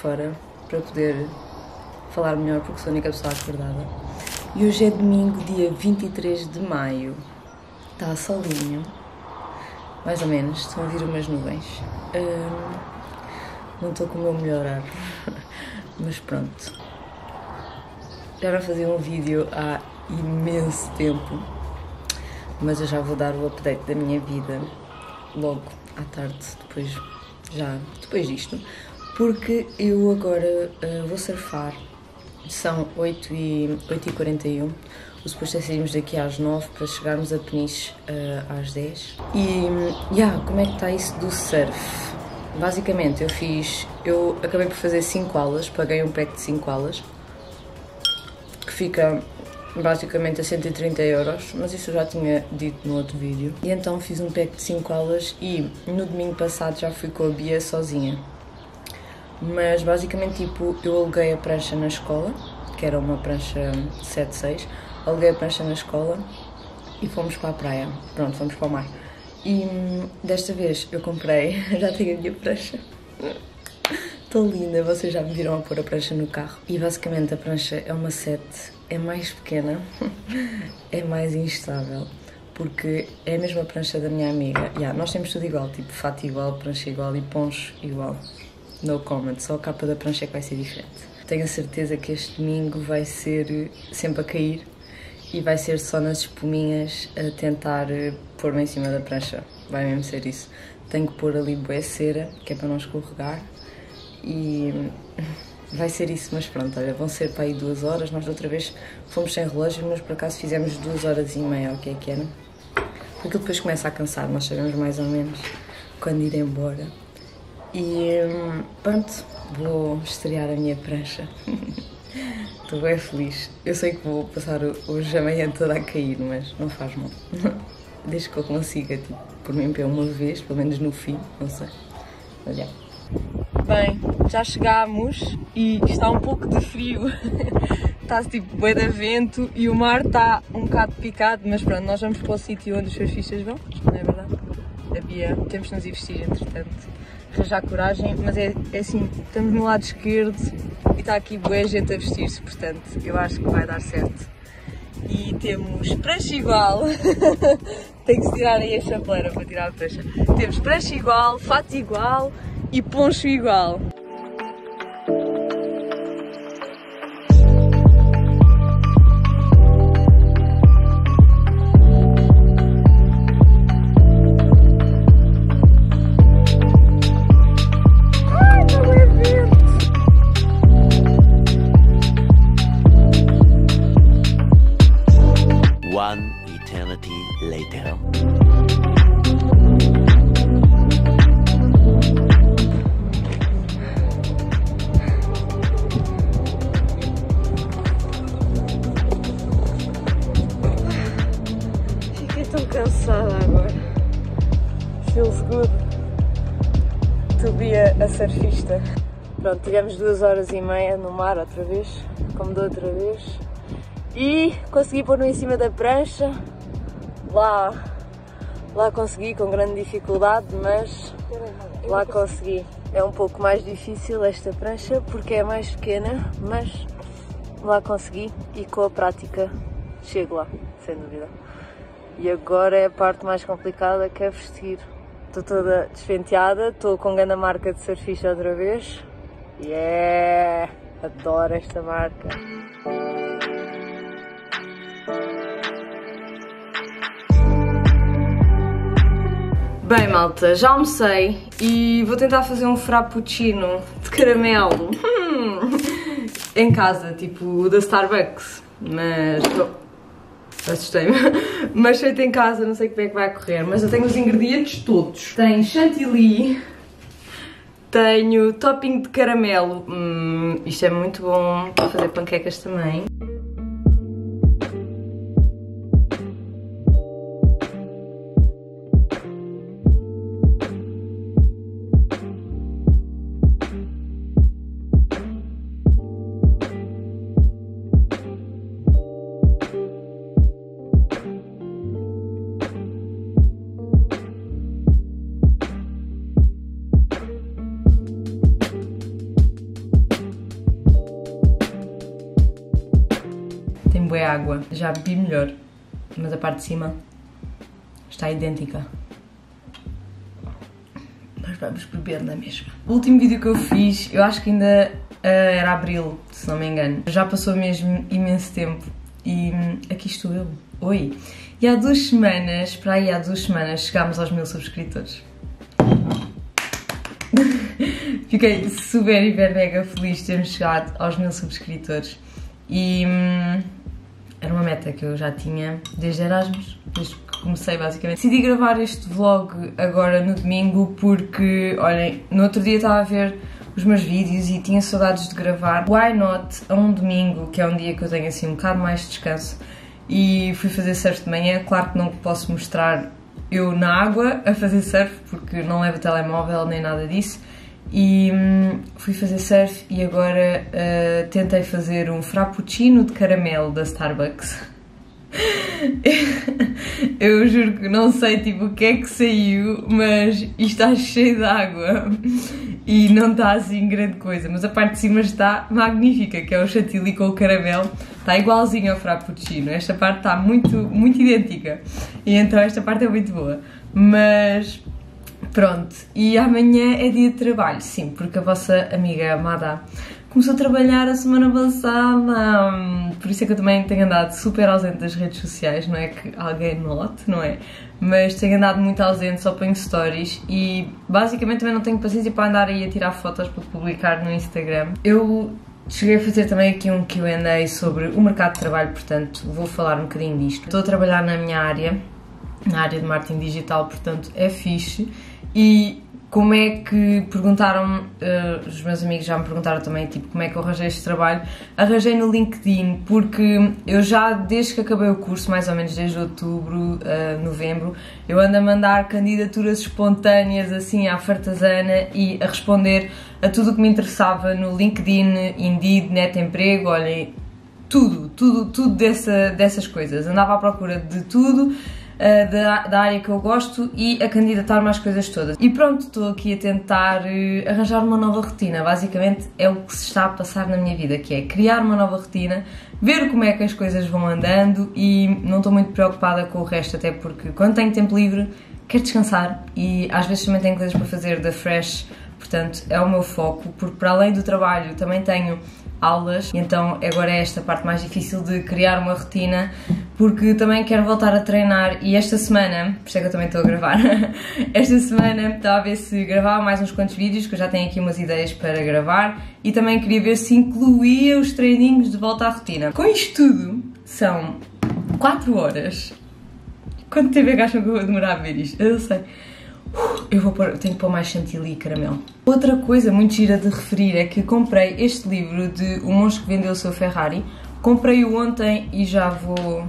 fora para poder falar melhor porque sou a única pessoa acordada. E hoje é domingo, dia 23 de maio. Está solinho, mais ou menos, estão a vir umas nuvens. Hum, não estou com o meu melhor ar, mas pronto. Já não fazia um vídeo há imenso tempo, mas eu já vou dar o update da minha vida logo à tarde, depois já depois disto, porque eu agora uh, vou surfar. São 8 e, 8 e 41 o suposto é sairmos daqui às 9 para chegarmos a Peniche uh, às 10. E, yeah, como é que está isso do surf? Basicamente, eu fiz, eu acabei por fazer 5 aulas, paguei um pack de 5 aulas, que fica basicamente a 130 euros, mas isso eu já tinha dito no outro vídeo. E então fiz um pack de 5 aulas e no domingo passado já fui com a Bia sozinha. Mas basicamente, tipo, eu aluguei a prancha na escola, que era uma prancha 7-6, aluguei a prancha na escola e fomos para a praia. Pronto, fomos para o mar. E hum, desta vez eu comprei, já tenho a minha prancha. Estou linda, vocês já me viram a pôr a prancha no carro. E basicamente a prancha é uma 7, é mais pequena, é mais instável, porque é a mesma prancha da minha amiga. Yeah, nós temos tudo igual, tipo fato igual, prancha igual e poncho igual. No comment, só a capa da prancha é que vai ser diferente. Tenho a certeza que este domingo vai ser sempre a cair e vai ser só nas espuminhas a tentar pôr-me em cima da prancha. Vai mesmo ser isso. Tenho que pôr ali boa cera, que é para não escorregar e vai ser isso, mas pronto, olha, vão ser para aí duas horas. Nós outra vez fomos sem relógio, mas por acaso fizemos duas horas e meia, o que é que era? Porque depois começa a cansar, nós sabemos mais ou menos quando ir embora. E pronto, vou estrear a minha prancha. Estou bem feliz. Eu sei que vou passar hoje a manhã toda a cair, mas não faz mal. Desde que eu consiga, tipo, por mim pela uma vez, pelo menos no fim, não sei. Já. Bem, já chegámos e está um pouco de frio. está tipo bué de vento e o mar está um bocado picado, mas pronto, nós vamos para o sítio onde os seus fichas vão, não é verdade? A Bia, temos de nos investir entretanto, arranjar coragem, mas é, é assim, estamos no lado esquerdo e está aqui boa gente a vestir-se, portanto eu acho que vai dar certo. E temos prancha igual, tem que se tirar aí a chapeleira para tirar a prancha. Temos prancha igual, fato igual, e poncho igual. Fiquei tão cansada agora. Feels good to be a, a surfista. Pronto, tivemos duas horas e meia no mar outra vez, como da outra vez. E consegui pôr-me em cima da prancha. Lá, lá consegui com grande dificuldade, mas lá consegui. É um pouco mais difícil esta prancha porque é mais pequena, mas lá consegui e com a prática chego lá, sem dúvida. E agora é a parte mais complicada que é vestir. Estou toda despenteada, estou com grande marca de surfista outra vez. Yeah! Adoro esta marca. Bem, malta, já almocei e vou tentar fazer um frappuccino de caramelo. Hum, em casa, tipo da Starbucks, mas assustei-me, mas feito em casa, não sei como é que vai correr, mas eu tenho os ingredientes todos. Tem chantilly, tenho topping de caramelo, hum, isto é muito bom. Para fazer panquecas também. Água. Já bebi melhor, mas a parte de cima está idêntica. Mas vamos beber na mesma. O último vídeo que eu fiz, eu acho que ainda uh, era abril, se não me engano. Já passou mesmo imenso tempo e hum, aqui estou eu. Oi! E há duas semanas, para aí há duas semanas, chegámos aos mil subscritores. Fiquei super, hiper, mega feliz de termos chegado aos mil subscritores. E hum, era uma meta que eu já tinha desde Erasmus, desde que comecei basicamente. Decidi gravar este vlog agora no domingo porque, olhem, no outro dia estava a ver os meus vídeos e tinha saudades de gravar. Why not a um domingo, que é um dia que eu tenho assim um bocado mais de descanso, e fui fazer surf de manhã. Claro que não posso mostrar eu na água a fazer surf porque não levo telemóvel nem nada disso. E hum, fui fazer surf e agora uh, tentei fazer um frappuccino de caramelo da Starbucks. eu juro que não sei tipo o que é que saiu, mas isto está cheio de água e não está assim grande coisa. Mas a parte de cima está magnífica, que é o chantilly com o caramelo. Está igualzinho ao frappuccino. Esta parte está muito, muito idêntica. E então esta parte é muito boa. Mas pronto. E amanhã é dia de trabalho, sim, porque a vossa amiga Amada começou a trabalhar a semana passada. Por isso é que eu também tenho andado super ausente das redes sociais, não é que alguém note, não é? Mas tenho andado muito ausente, só ponho stories e basicamente também não tenho paciência para andar aí a tirar fotos para publicar no Instagram. Eu cheguei a fazer também aqui um QA sobre o mercado de trabalho, portanto vou falar um bocadinho disto. Estou a trabalhar na minha área, na área de marketing digital, portanto é fixe e como é que perguntaram, uh, os meus amigos já me perguntaram também, tipo, como é que eu arranjei este trabalho? Arranjei no LinkedIn, porque eu já, desde que acabei o curso, mais ou menos desde outubro, uh, novembro, eu ando a mandar candidaturas espontâneas, assim, à fartazana e a responder a tudo o que me interessava no LinkedIn, Indeed, Net Emprego, olhem, tudo, tudo, tudo dessa, dessas coisas. Andava à procura de tudo uh, da, da, área que eu gosto e a candidatar mais coisas todas. E pronto, estou aqui a tentar uh, arranjar uma nova rotina. Basicamente é o que se está a passar na minha vida, que é criar uma nova rotina, ver como é que as coisas vão andando e não estou muito preocupada com o resto, até porque quando tenho tempo livre quero descansar e às vezes também tenho coisas para fazer da fresh, portanto é o meu foco, porque para além do trabalho também tenho aulas, então agora é esta parte mais difícil de criar uma rotina, porque também quero voltar a treinar e esta semana, por isso é que eu também estou a gravar, esta semana estava a ver se gravava mais uns quantos vídeos, que eu já tenho aqui umas ideias para gravar, e também queria ver se incluía os treininhos de volta à rotina. Com isto tudo, são 4 horas. Quanto tempo é que acham que eu vou demorar a ver isto? Eu não sei. Eu vou pôr, tenho que pôr mais chantilly e caramelo. Outra coisa muito gira de referir é que comprei este livro de O Monstro que Vendeu o Seu Ferrari. Comprei-o ontem e já vou...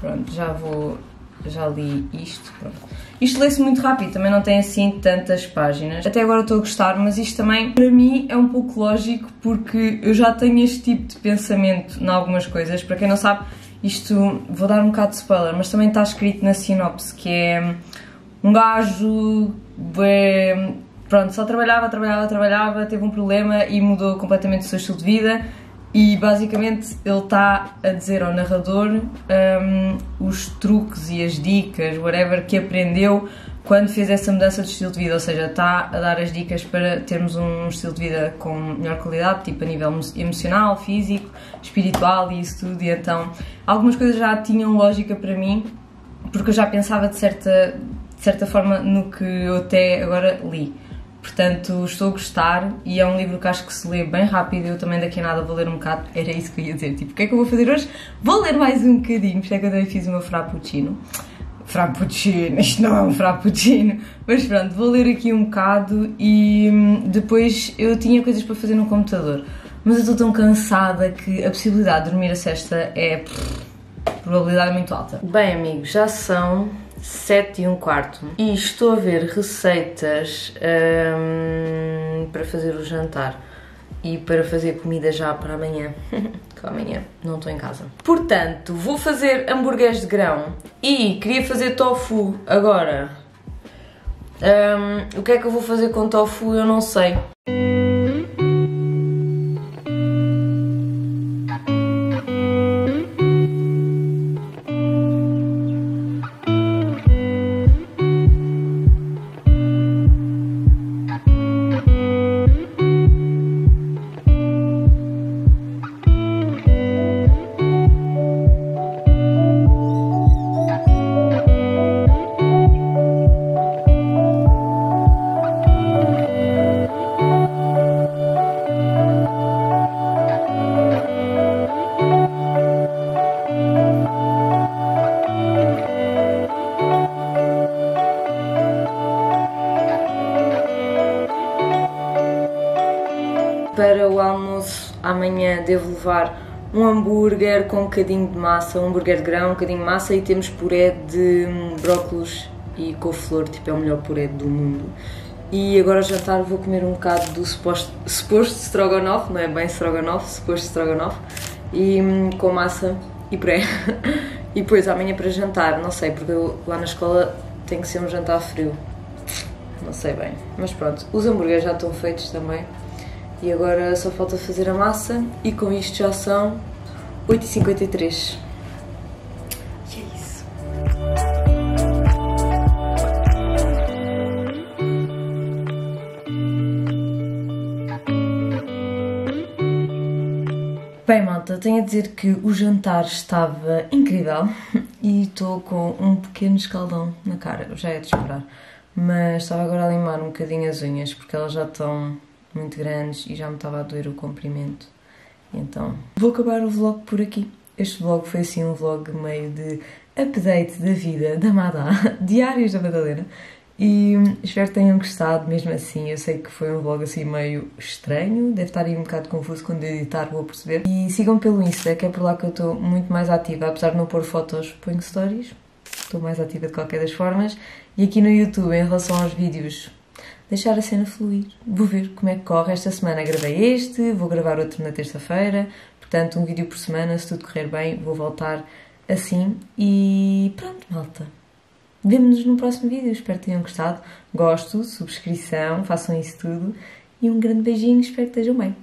Pronto, já vou... Já li isto, pronto. Isto lê-se muito rápido, também não tem assim tantas páginas. Até agora estou a gostar, mas isto também, para mim, é um pouco lógico porque eu já tenho este tipo de pensamento em algumas coisas. Para quem não sabe, isto... Vou dar um bocado de spoiler, mas também está escrito na sinopse, que é um gajo bem, pronto, só trabalhava, trabalhava, trabalhava, teve um problema e mudou completamente o seu estilo de vida. E basicamente ele está a dizer ao narrador um, os truques e as dicas, whatever, que aprendeu quando fez essa mudança de estilo de vida, ou seja, está a dar as dicas para termos um estilo de vida com melhor qualidade, tipo a nível emocional, físico, espiritual e isso tudo, e então algumas coisas já tinham lógica para mim, porque eu já pensava de certa, de certa forma, no que eu até agora li. Portanto, estou a gostar e é um livro que acho que se lê bem rápido. Eu também daqui a nada vou ler um bocado. Era isso que eu ia dizer. Tipo, o que é que eu vou fazer hoje? Vou ler mais um bocadinho. Por isso é que eu também fiz o meu frappuccino. Frappuccino, isto não é um frappuccino. Mas pronto, vou ler aqui um bocado e hum, depois eu tinha coisas para fazer no computador. Mas eu estou tão cansada que a possibilidade de dormir a sexta é. Pff, probabilidade muito alta. Bem, amigos, já são 7 e um quarto e estou a ver receitas um, para fazer o jantar e para fazer comida já para amanhã, que amanhã não estou em casa. Portanto, vou fazer hambúrgueres de grão e queria fazer tofu agora. Um, o que é que eu vou fazer com tofu eu não sei. Amanhã devo levar um hambúrguer com um bocadinho de massa, um hambúrguer de grão, um bocadinho de massa e temos puré de hum, brócolos e couve-flor, tipo é o melhor puré do mundo. E agora ao jantar vou comer um bocado do suposto, suposto strogonoff, não é bem strogonoff, suposto strogonoff, e hum, com massa e puré. e depois amanhã para jantar, não sei, porque eu, lá na escola tem que ser um jantar frio. Não sei bem, mas pronto, os hambúrgueres já estão feitos também. E agora só falta fazer a massa e com isto já são 8h53. E é isso. Bem, malta, tenho a dizer que o jantar estava incrível e estou com um pequeno escaldão na cara, já é de esperar. Mas estava agora a limar um bocadinho as unhas porque elas já estão muito grandes e já me estava a doer o comprimento. Então, vou acabar o vlog por aqui. Este vlog foi assim um vlog meio de update da vida da Madá, diários da Madalena. E espero que tenham gostado, mesmo assim. Eu sei que foi um vlog assim meio estranho, deve estar aí um bocado confuso quando editar, vou perceber. E sigam pelo Insta, que é por lá que eu estou muito mais ativa, apesar de não pôr fotos, ponho stories. Estou mais ativa de qualquer das formas. E aqui no YouTube, em relação aos vídeos, deixar a cena fluir. Vou ver como é que corre. Esta semana gravei este, vou gravar outro na terça-feira. Portanto, um vídeo por semana, se tudo correr bem, vou voltar assim. E pronto, malta. Vemo-nos no próximo vídeo. Espero que tenham gostado. Gosto, subscrição, façam isso tudo. E um grande beijinho. Espero que estejam bem.